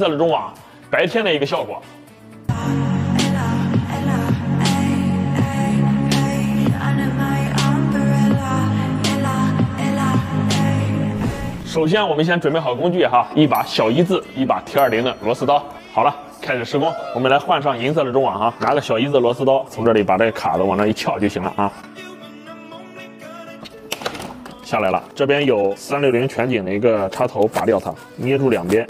色的中网白天的一个效果。首先，我们先准备好工具哈，一把小一字，一把 T 二零的螺丝刀。好了，开始施工。我们来换上银色的中网哈，拿个小一字螺丝刀，从这里把这个卡子往那一撬就行了啊。下来了，这边有三六零全景的一个插头，拔掉它，捏住两边，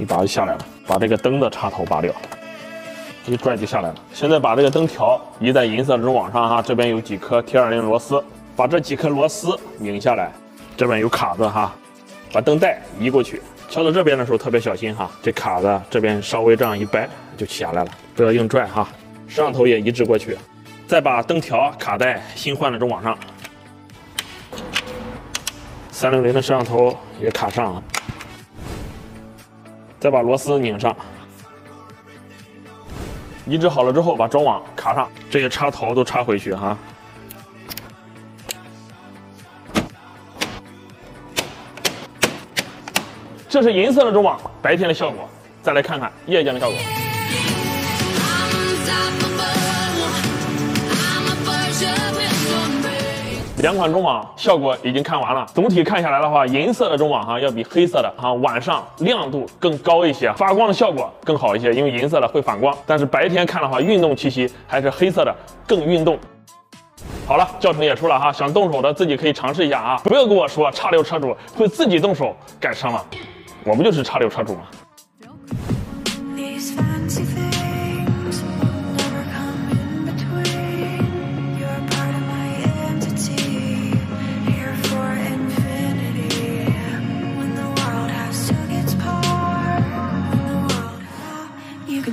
一拔就下来了。把这个灯的插头拔掉，一拽就下来了。现在把这个灯条移在银色的中网上哈，这边有几颗 T 二零螺丝，把这几颗螺丝拧下来，这边有卡子哈。把灯带移过去，敲到这边的时候特别小心哈，这卡子这边稍微这样一掰就起下来了，不要硬拽哈。摄像头也移植过去，再把灯条卡在新换的中网上，三六零的摄像头也卡上了，再把螺丝拧上，移植好了之后把中网卡上，这些插头都插回去哈。这是银色的中网，白天的效果。再来看看夜间的效果。两款中网效果已经看完了，总体看下来的话，银色的中网哈要比黑色的哈晚上亮度更高一些，发光的效果更好一些，因为银色的会反光。但是白天看的话，运动气息还是黑色的更运动。好了，教程也出了哈，想动手的自己可以尝试一下啊，不要跟我说叉六车主会自己动手改车吗？我不就是叉六车主吗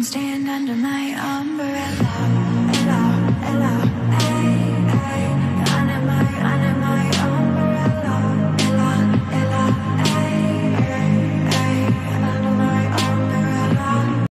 stand under my